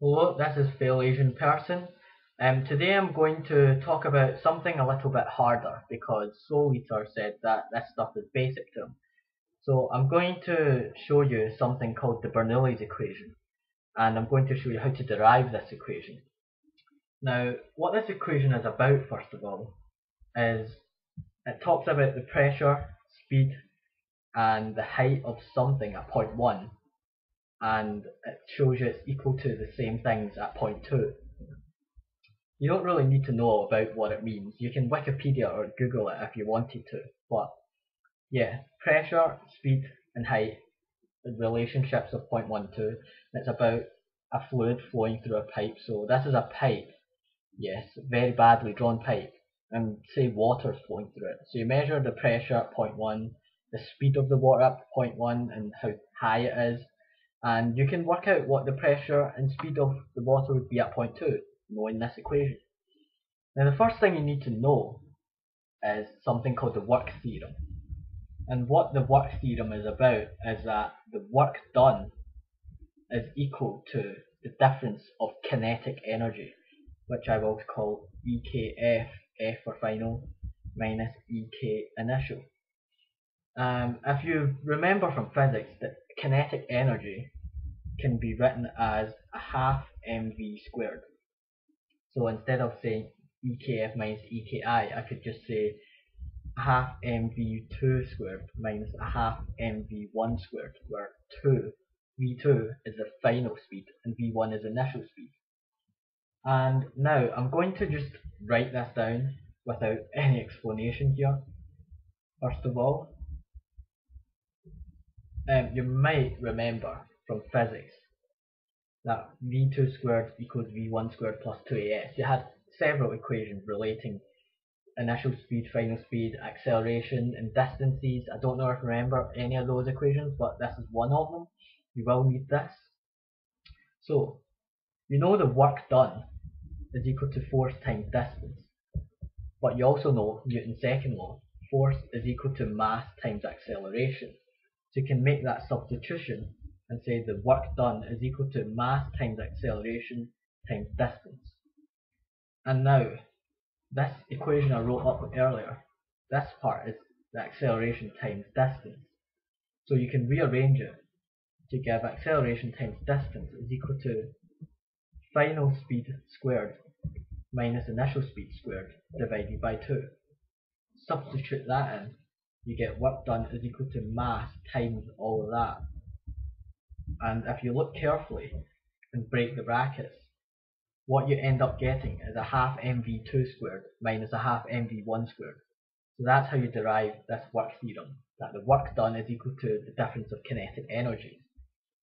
Hello, this is Fail Asian Person. Um, today I'm going to talk about something a little bit harder because Soul Eater said that this stuff is basic to him. So I'm going to show you something called the Bernoulli's equation and I'm going to show you how to derive this equation. Now what this equation is about first of all is it talks about the pressure, speed and the height of something at point 1 and it shows you it's equal to the same things at point 2. You don't really need to know about what it means. You can Wikipedia or Google it if you wanted to. But yeah, pressure, speed and height, the relationships of point 1, 2. It's about a fluid flowing through a pipe. So this is a pipe. Yes, very badly drawn pipe. And say water flowing through it. So you measure the pressure at point 1, the speed of the water at point 1 and how high it is and you can work out what the pressure and speed of the water would be at point 2, knowing this equation. Now the first thing you need to know is something called the work theorem. And what the work theorem is about is that the work done is equal to the difference of kinetic energy, which I will call EKF, F for final, minus EK initial. Um, if you remember from physics that kinetic energy can be written as a half mv squared. So instead of saying EKF minus EKI, I could just say a half mv2 squared minus a half mv1 squared, where 2, v2 is the final speed and v1 is initial speed. And now I'm going to just write this down without any explanation here. First of all, um, you might remember from physics that v2 squared equals v1 squared plus 2as. You had several equations relating initial speed, final speed, acceleration, and distances. I don't know if you remember any of those equations, but this is one of them. You will need this. So, you know the work done is equal to force times distance. But you also know Newton's second law, force is equal to mass times acceleration. So you can make that substitution and say the work done is equal to mass times acceleration times distance. And now, this equation I wrote up earlier, this part is the acceleration times distance. So you can rearrange it to give acceleration times distance is equal to final speed squared minus initial speed squared divided by 2. Substitute that in you get work done is equal to mass times all of that. And if you look carefully and break the brackets, what you end up getting is a half mv2 squared minus a half mv1 squared. So that's how you derive this work theorem, that the work done is equal to the difference of kinetic energies.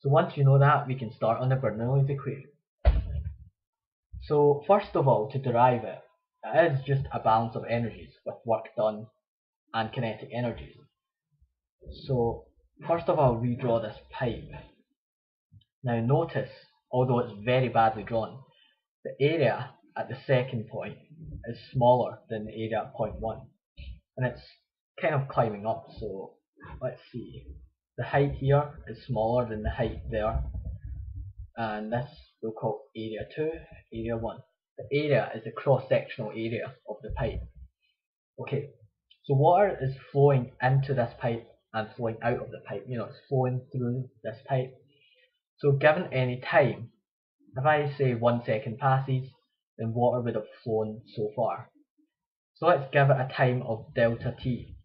So once you know that, we can start on the Bernoulli's equation. So first of all, to derive it, it is just a balance of energies with work done and kinetic energies. So first of all we draw this pipe. Now notice, although it's very badly drawn, the area at the second point is smaller than the area at point 1. And it's kind of climbing up, so let's see. The height here is smaller than the height there. And this we'll call area 2, area 1. The area is the cross-sectional area of the pipe. Okay, so water is flowing into this pipe and flowing out of the pipe. You know, it's flowing through this pipe. So given any time, if I say one second passes, then water would have flown so far. So let's give it a time of delta t.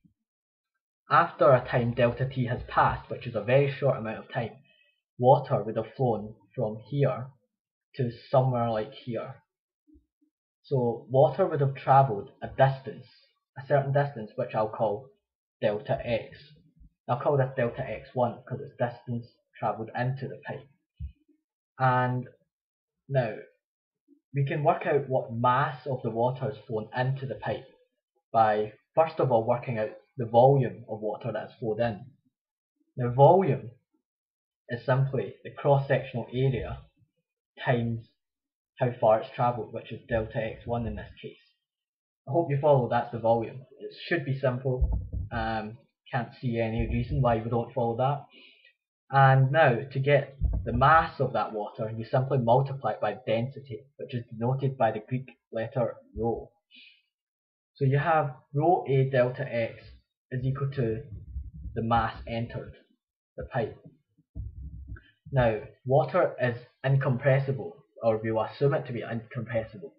After a time delta t has passed, which is a very short amount of time, water would have flown from here to somewhere like here. So water would have travelled a distance a certain distance which I'll call delta x. I'll call this delta x1 because it's distance travelled into the pipe. And now we can work out what mass of the water has flown into the pipe by first of all working out the volume of water that has flowed in. Now volume is simply the cross-sectional area times how far it's travelled, which is delta x1 in this case. I hope you follow that's the volume. It should be simple. Um, can't see any reason why we don't follow that. And now, to get the mass of that water, you simply multiply it by density, which is denoted by the Greek letter rho. So you have rho A delta X is equal to the mass entered the pipe. Now, water is incompressible, or we will assume it to be incompressible.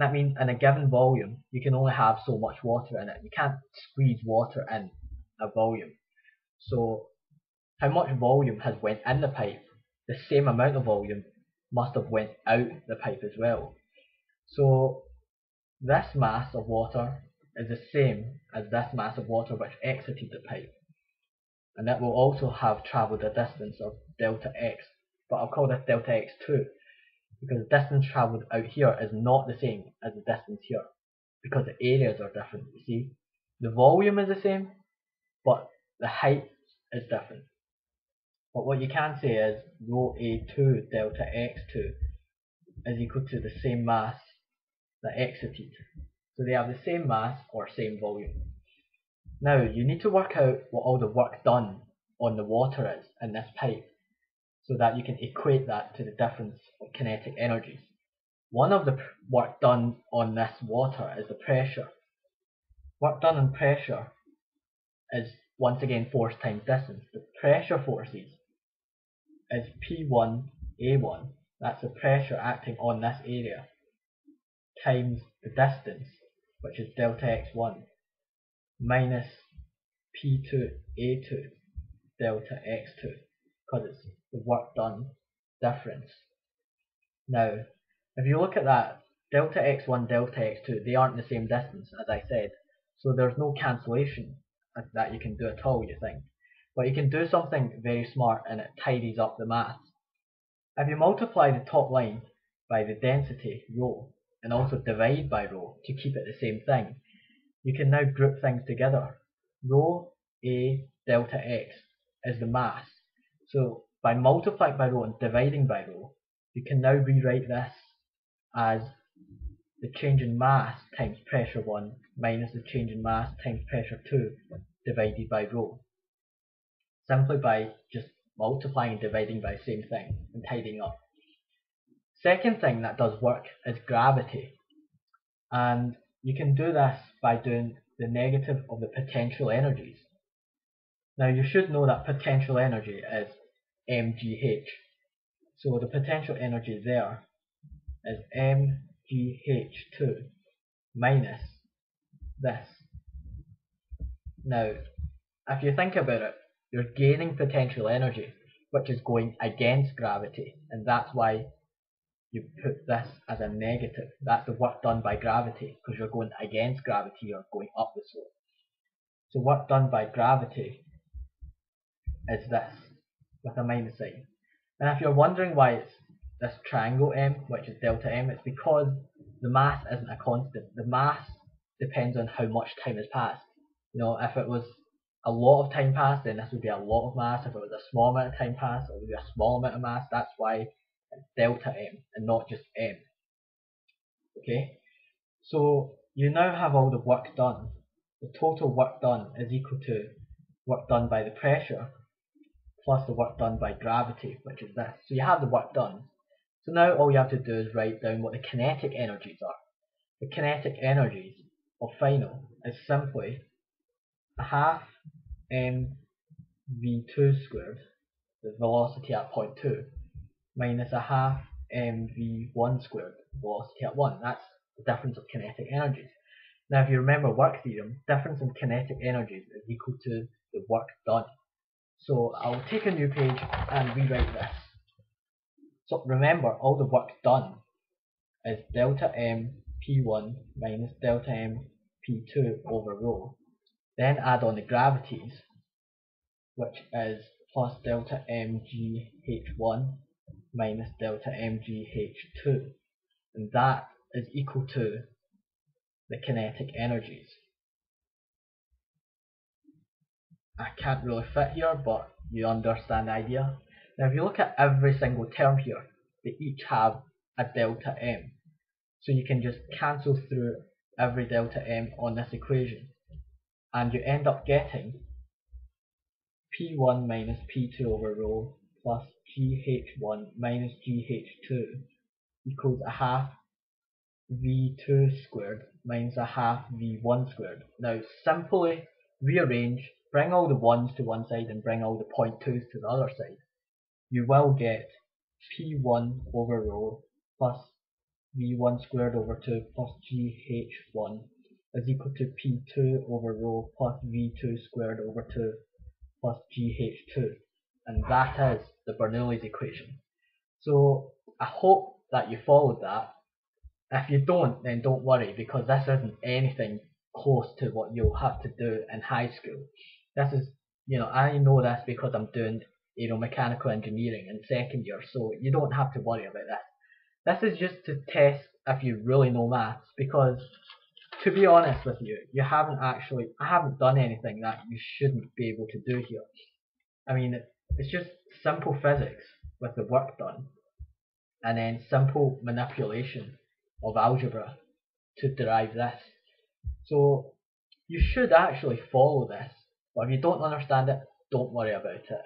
That means in a given volume, you can only have so much water in it. You can't squeeze water in a volume. So how much volume has went in the pipe, the same amount of volume must have went out the pipe as well. So this mass of water is the same as this mass of water which exited the pipe. And that will also have travelled a distance of delta x, but I'll call this delta x2 because the distance travelled out here is not the same as the distance here because the areas are different you see. The volume is the same but the height is different. But what you can say is rho a2 delta x2 is equal to the same mass that exited so they have the same mass or same volume. Now you need to work out what all the work done on the water is in this pipe so that you can equate that to the difference of kinetic energies. One of the work done on this water is the pressure. Work done on pressure is once again force times distance. The pressure forces is P1 A1, that's the pressure acting on this area, times the distance, which is delta x1, minus P2 A2 delta x2 because it's the work done difference. Now, if you look at that, delta x1, delta x2, they aren't the same distance, as I said. So there's no cancellation that you can do at all, you think. But you can do something very smart and it tidies up the maths. If you multiply the top line by the density, rho, and also divide by rho to keep it the same thing, you can now group things together. Rho A delta x is the mass so by multiplying by rho and dividing by rho, you can now rewrite this as the change in mass times pressure 1 minus the change in mass times pressure 2 divided by rho. Simply by just multiplying and dividing by the same thing and tidying up. Second thing that does work is gravity. And you can do this by doing the negative of the potential energies. Now you should know that potential energy is mgh. So the potential energy there is mgh2 minus this. Now, if you think about it, you're gaining potential energy, which is going against gravity, and that's why you put this as a negative. That's the work done by gravity, because you're going against gravity, you're going up the slope. So work done by gravity is this with a minus sign. And if you're wondering why it's this triangle m, which is delta m, it's because the mass isn't a constant. The mass depends on how much time has passed. You know, if it was a lot of time passed, then this would be a lot of mass. If it was a small amount of time passed, it would be a small amount of mass. That's why it's delta m and not just m. Okay, so you now have all the work done. The total work done is equal to work done by the pressure plus the work done by gravity, which is this. So you have the work done. So now all you have to do is write down what the kinetic energies are. The kinetic energies of final is simply a half mv2 squared, the velocity at point 2, minus a half mv1 squared, velocity at 1. That's the difference of kinetic energies. Now if you remember work theorem, difference in kinetic energies is equal to the work done. So I'll take a new page and rewrite this. So remember, all the work done is delta m p1 minus delta m p2 over rho. Then add on the gravities, which is plus delta mgh1 minus delta mgh2. And that is equal to the kinetic energies. I can't really fit here, but you understand the idea. Now if you look at every single term here, they each have a delta m. So you can just cancel through every delta m on this equation. And you end up getting P1 minus P2 over rho plus GH1 minus GH2 equals a half V2 squared minus a half V1 squared. Now simply rearrange, bring all the 1's to one side and bring all the point 2's to the other side. You will get P1 over rho plus V1 squared over 2 plus GH1 is equal to P2 over rho plus V2 squared over 2 plus GH2 and that is the Bernoulli's equation. So I hope that you followed that. If you don't then don't worry because this isn't anything close to what you'll have to do in high school. This is, you know, I know this because I'm doing you know, mechanical engineering in second year, so you don't have to worry about this. This is just to test if you really know maths, because to be honest with you, you haven't actually, I haven't done anything that you shouldn't be able to do here. I mean, it's just simple physics with the work done, and then simple manipulation of algebra to derive this. So you should actually follow this, but if you don't understand it, don't worry about it.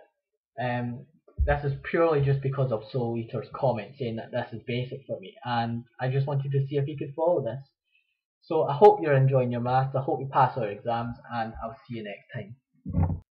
Um, this is purely just because of Soul Eater's comment saying that this is basic for me, and I just wanted to see if you could follow this. So I hope you're enjoying your maths, I hope you pass our exams, and I'll see you next time.